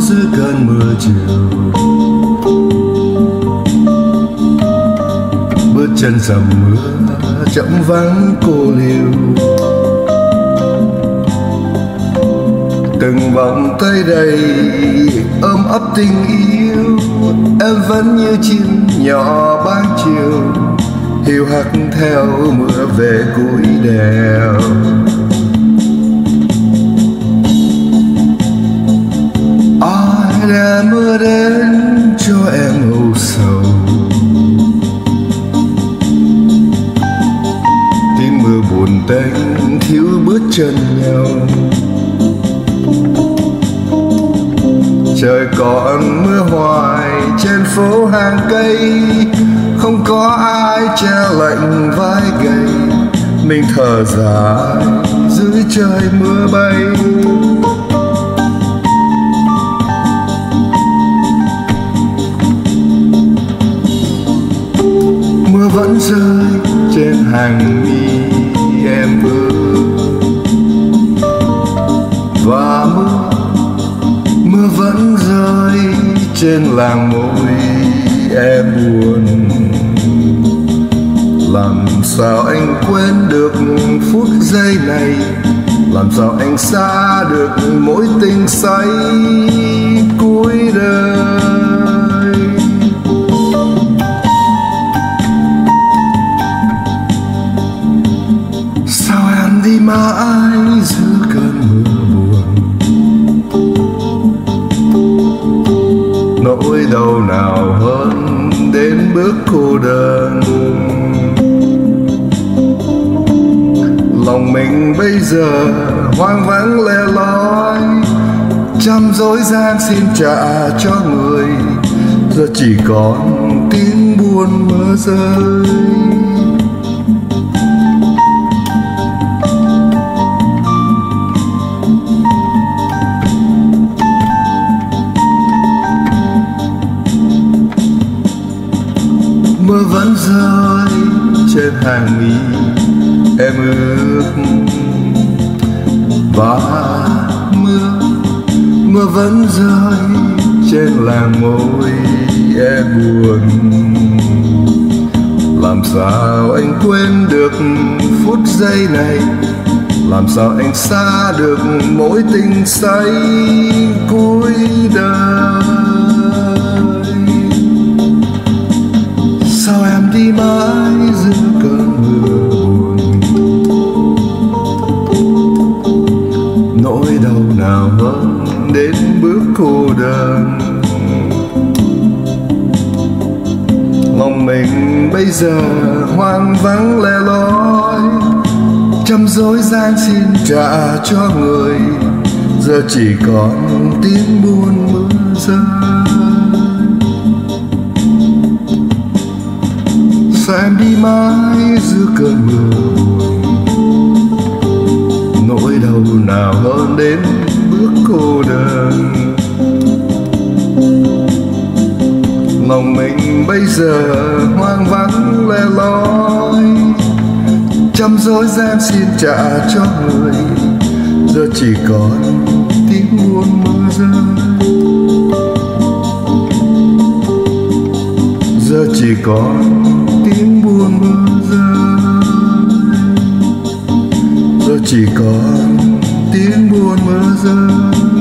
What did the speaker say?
giữa cơn mưa chiều. Bước chân dầm mưa chậm vắng cô liêu từng vòng tay đầy ôm ấp tình yêu, em vẫn như chim nhỏ ban chiều. Hiu hắt theo mưa về cuối đèo. Tênh thiếu bước chân nhau. Trời còn mưa hoài trên phố hàng cây, không có ai che lạnh vai gầy. Mình thở dài dưới trời mưa bay. Mưa vẫn rơi trên hàng mi làng môi em buồn. Làm sao anh quên được phút giây này? Làm sao anh xa được mối tình say cuối đời? Nỗi đau nào hơn đến bước cô đơn. Lòng mình bây giờ hoang vắng lẻ loi trăm dối gian xin trả cho người. Giờ chỉ còn tiếng buồn mơ rơi. Mưa vẫn rơi trên hàng mi. Em ước và mưa mưa vẫn rơi trên làng môi. Em buồn, làm sao anh quên được phút giây này? Làm sao anh xa được mỗi tình say cuối đời? Đến bước cô đơn. Lòng mình bây giờ hoang vắng lẻ loi trăm dối gian xin trả cho người. Giờ chỉ còn tiếng buồn mưa rơi. Sao em đi mãi giữa cơn mưa, nỗi đau nào hơn đến cô đơn. Lòng mình bây giờ hoang vắng lẻ loi. Chăm dối gian xin trả cho người. Giờ chỉ còn tiếng buồn mưa rơi. Giờ chỉ còn tiếng buồn mưa rơi. Giờ chỉ còn buồn mơ rơi.